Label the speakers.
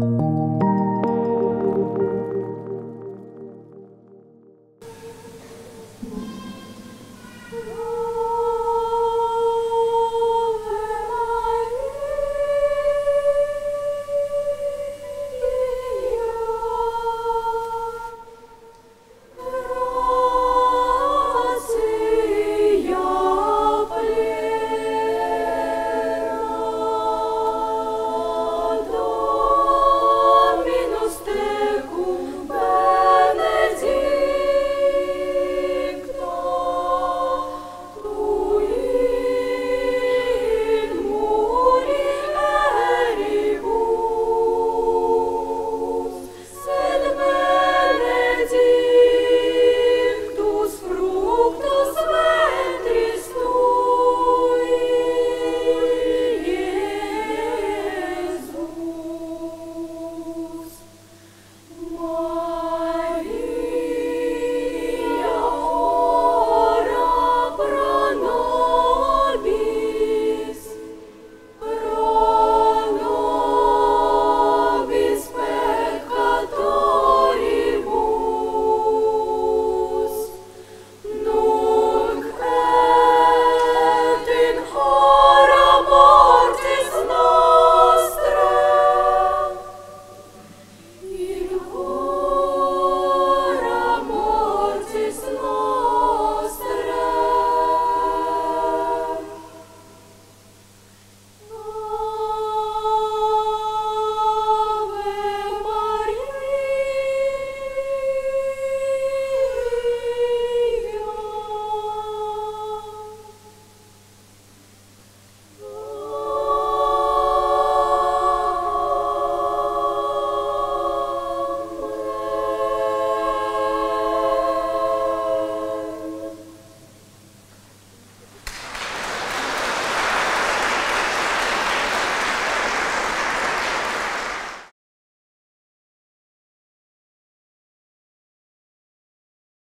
Speaker 1: you